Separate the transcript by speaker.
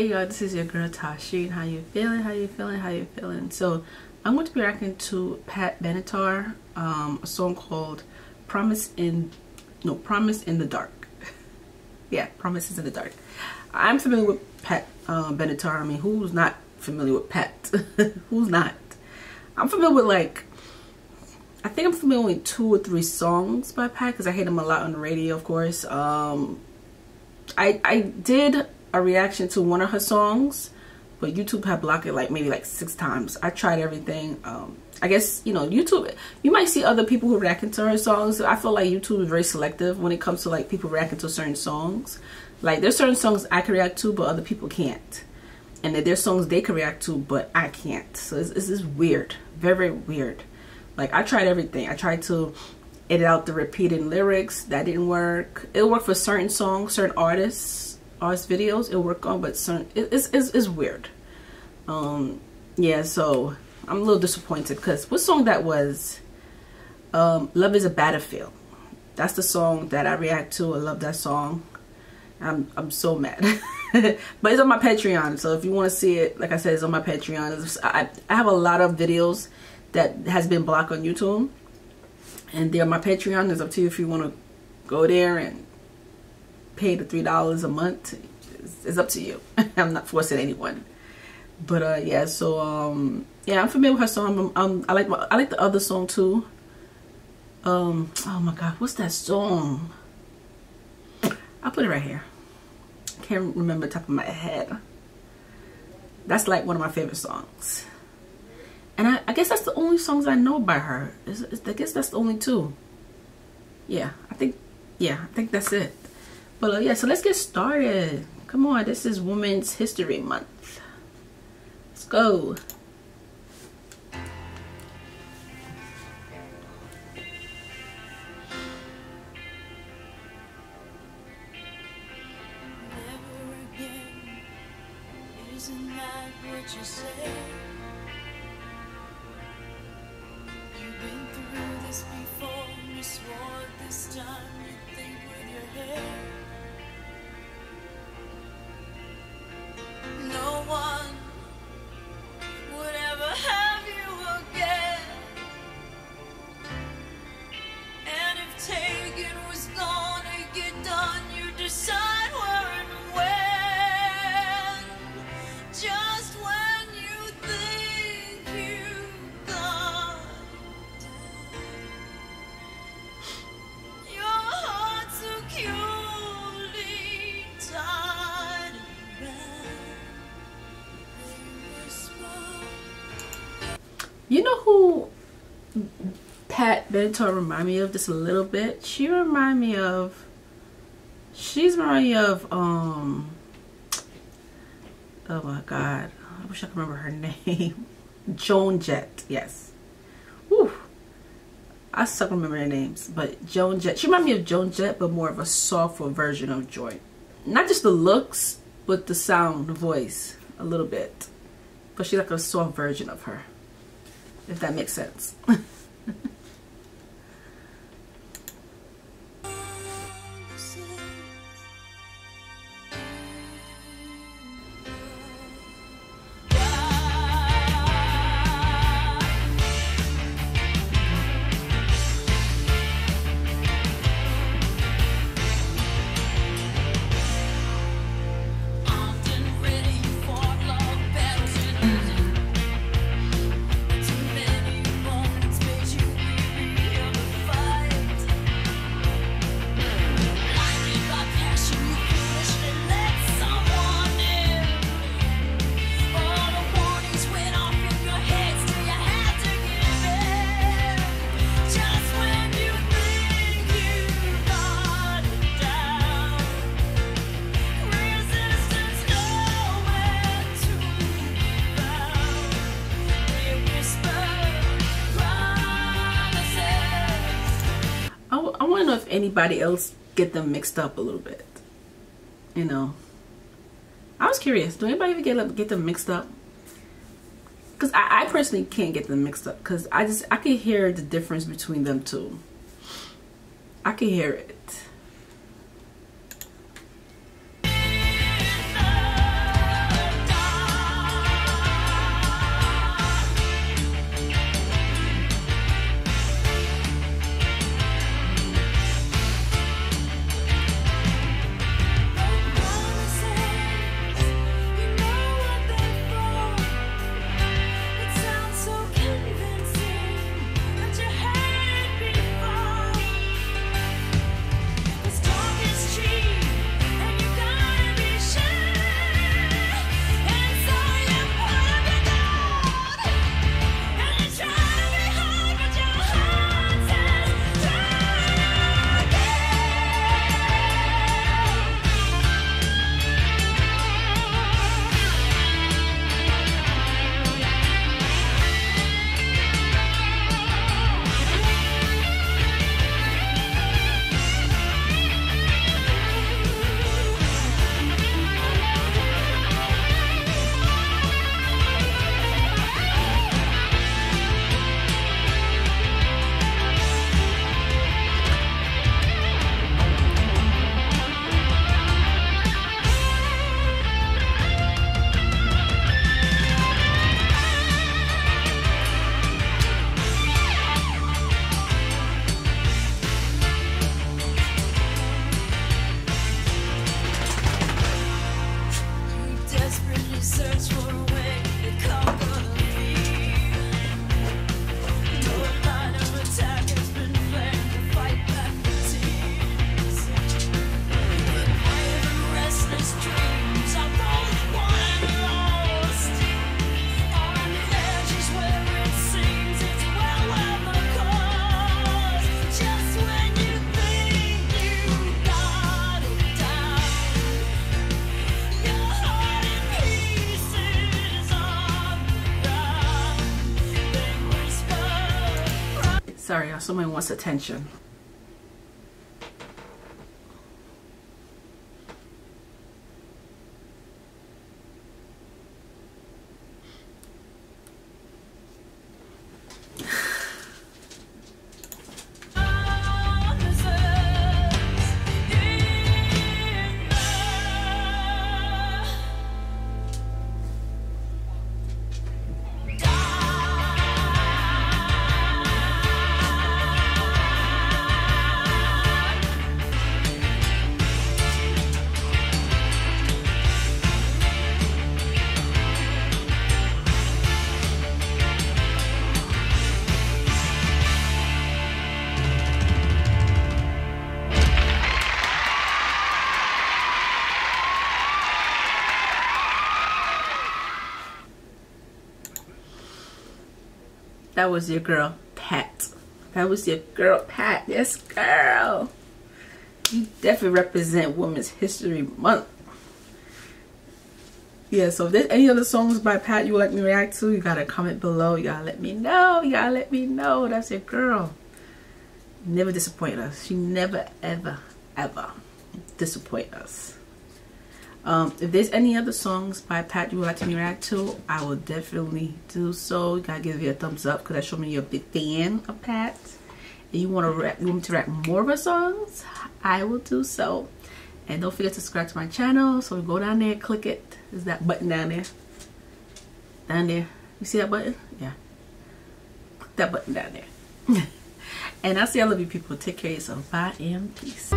Speaker 1: Hey y'all, this is your girl Tysheen. How you feeling? How you feeling? How you feeling? So I'm going to be reacting to Pat Benatar, um, a song called Promise in no Promise in the Dark. yeah, Promises in the Dark. I'm familiar with Pat uh, Benatar. I mean, who's not familiar with Pat? who's not? I'm familiar with like I think I'm familiar with two or three songs by Pat because I hate him a lot on the radio, of course. Um, I I did a reaction to one of her songs, but YouTube had blocked it like maybe like six times. I tried everything. Um, I guess, you know, YouTube, you might see other people who reacting to her songs. I feel like YouTube is very selective when it comes to like people reacting to certain songs. Like there's certain songs I can react to, but other people can't. And then there's songs they can react to, but I can't. So it's, it's weird. Very, very weird. Like I tried everything. I tried to edit out the repeated lyrics. That didn't work. It worked for certain songs, certain artists arts videos it'll work on but some it's, it's, it's weird. Um yeah so i'm a little disappointed because what song that was? Um love is a battlefield. That's the song that i react to i love that song. I'm i'm so mad. But it's on my patreon so if you want to see it like i said it's on my patreon. I, I have a lot of videos that has been blocked on youtube and they're my patreon. It's up to you if you want to go there and pay the three dollars a month it's, it's, up to you. I'm not forcing anyone. But uh yeah so um yeah i'm familiar with her song. Um, i like my, i like the other song too. Um oh my god what's that song? I'll put it right here. I can't remember the top of my head. That's like one of my favorite songs. And I, I guess that's the only songs I know by her. I guess that's the only two. Yeah, I think, yeah, I think that's it. Yeah, so let's get started. Come on, this is Women's History Month. Let's go. You know who Pat Benatar remind me of just a little bit? She remind me of she's remind me of um oh my god. I wish I could remember her name. Joan Jett, yes. Whew. I suck remember their names, but Joan Jett. She remind me of Joan Jett, but more of a softer version of Joy. Not just the looks, but the sound, the voice, a little bit. But she's like a soft version of her if that makes sense. anybody else get them mixed up a little bit. You know. I was curious. Do anybody ever get get them mixed up? Because I, I personally can't get them mixed up. Because I just, I can hear the difference between them two. I can hear it. Sorry, someone wants attention. That was your girl, Pat. That was your girl, Pat. Yes, girl. You definitely represent Women's History Month. Yeah, so if there's any other songs by Pat you would like me to react to, you gotta comment below. You gotta let me know. You gotta let me know. That's your girl. Never disappoint us. She never, ever, ever disappoint us. Um, if there's any other songs by Pat you would like to react to, I will definitely do so. You gotta give you a thumbs up because that shows me you're a big fan of Pat. And you want to you want me to rap more of her songs, I will do so. And don't forget to subscribe to my channel. So go down there, click it. There's that button down there. Down there. You see that button? Yeah. Click that button down there. and I say I love you people. Take care of yourself. Bye and peace.